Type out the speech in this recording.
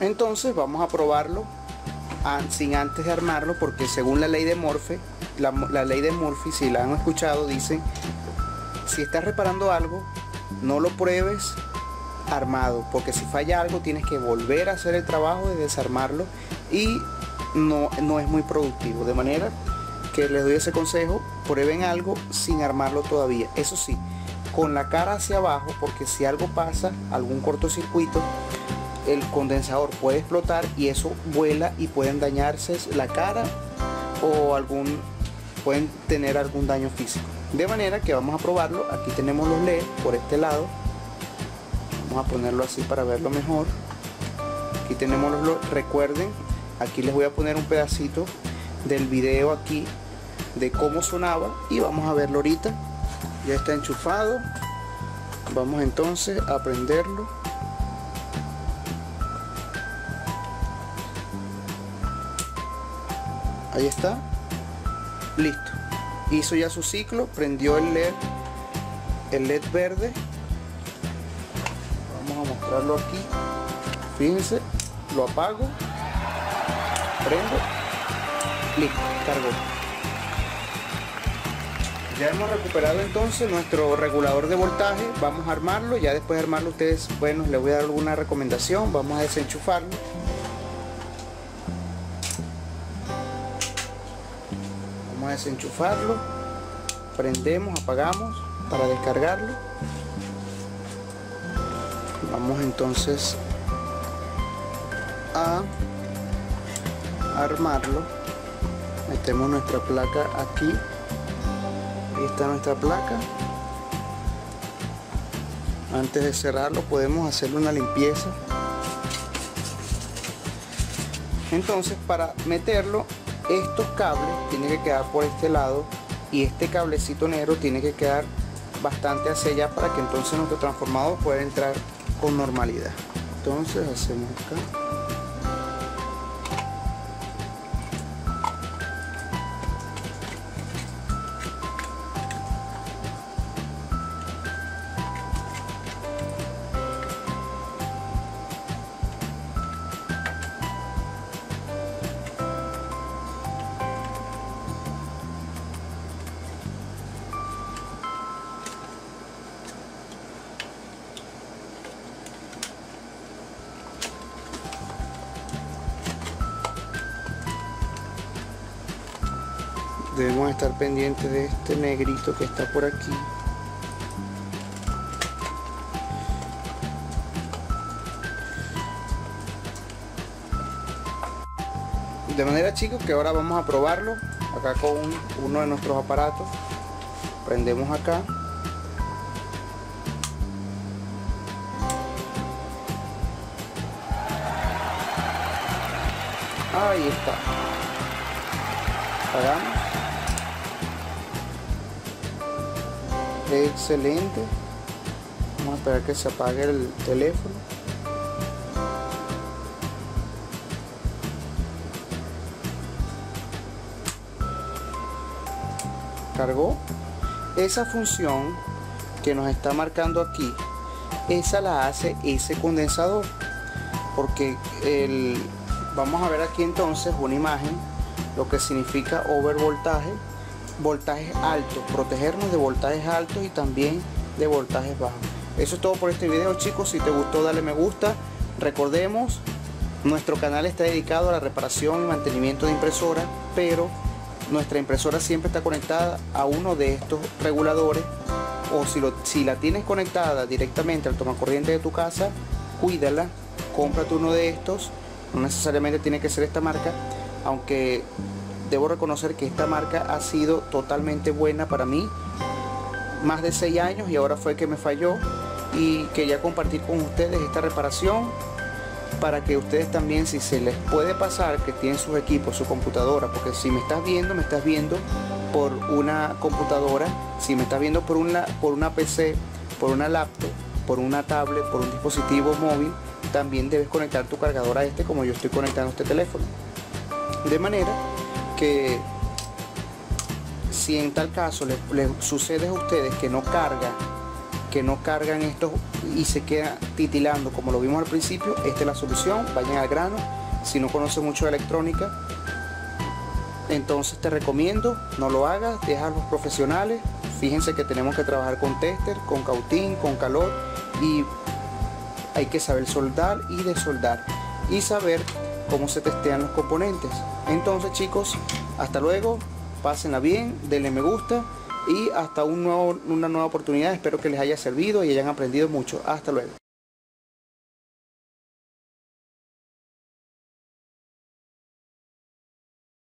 entonces vamos a probarlo sin antes de armarlo porque según la ley de Morphe la, ley de Murphy si la han escuchado dice si estás reparando algo no lo pruebes armado porque si falla algo tienes que volver a hacer el trabajo de desarmarlo y no, no es muy productivo. De manera que les doy ese consejo prueben algo sin armarlo todavía. Eso sí con la cara hacia abajo porque si algo pasa algún cortocircuito el condensador puede explotar y eso vuela y pueden dañarse la cara o algún pueden tener algún daño físico. De manera que vamos a probarlo. Aquí tenemos los LED por este lado. Vamos a ponerlo así para verlo mejor. Aquí tenemos los recuerden aquí les voy a poner un pedacito del video aquí de cómo sonaba y vamos a verlo ahorita. Ya está enchufado. Vamos entonces a prenderlo ahí está. Listo. Hizo ya su ciclo prendió el led el led verde. Vamos a mostrarlo aquí. Fíjense lo apago prendo listo cargó. Ya hemos recuperado entonces nuestro regulador de voltaje. Vamos a armarlo. Ya después de armarlo ustedes bueno les voy a dar alguna recomendación. Vamos a desenchufarlo a desenchufarlo. Prendemos apagamos para descargarlo. Vamos entonces a armarlo. Metemos nuestra placa aquí. Ahí está nuestra placa. Antes de cerrarlo podemos hacerle una limpieza. Entonces para meterlo estos cables tienen que quedar por este lado y este cablecito negro tiene que quedar bastante hacia allá para que entonces nuestro transformador pueda entrar con normalidad. Entonces hacemos acá debemos estar pendientes de este negrito que está por aquí. De manera chicos que ahora vamos a probarlo acá con uno de nuestros aparatos. Prendemos acá. Ahí está. Apagamos excelente. Vamos a esperar que se apague el teléfono. Cargó esa función que nos está marcando aquí esa la hace ese condensador porque el vamos a ver aquí entonces una imagen lo que significa overvoltaje voltajes altos, protegernos de voltajes altos y también de voltajes bajos. Eso es todo por este video chicos, si te gustó dale me gusta. Recordemos, nuestro canal está dedicado a la reparación y mantenimiento de impresoras, pero nuestra impresora siempre está conectada a uno de estos reguladores o si, lo, si la tienes conectada directamente al tomacorriente de tu casa, cuídala, cómprate uno de estos, no necesariamente tiene que ser esta marca, aunque debo reconocer que esta marca ha sido totalmente buena para mí. Más de 6 años y ahora fue que me falló y quería compartir con ustedes esta reparación para que ustedes también si se les puede pasar que tienen sus equipos, su computadora, porque si me estás viendo, me estás viendo por una computadora, si me estás viendo por una, por una PC, por una laptop, por una tablet, por un dispositivo móvil, también debes conectar tu cargador a este como yo estoy conectando este teléfono. De manera que si en tal caso les, sucede a ustedes que no carga que no cargan esto y se queda titilando como lo vimos al principio, esta es la solución, vayan al grano. Si no conoces mucho de electrónica, entonces te recomiendo, no lo hagas, deja a los profesionales. Fíjense que tenemos que trabajar con tester, con cautín, con calor y hay que saber soldar y desoldar y saber cómo se testean los componentes. Entonces chicos, hasta luego, pásenla bien, denle me gusta y hasta un nuevo, una nueva oportunidad. Espero que les haya servido y hayan aprendido mucho. Hasta luego.